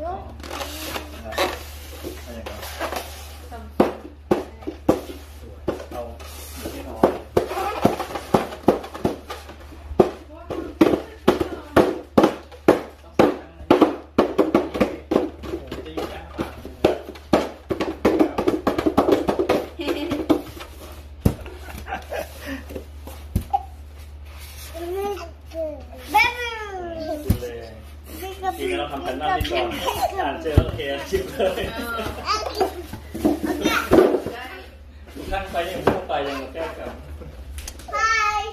요? จริงๆเราทำกันบ้านที่ก่อนอ่านเจอโอเคชิปเลยทุกท่านไปยังไม่ต้องไปยังแก้กัน Bye.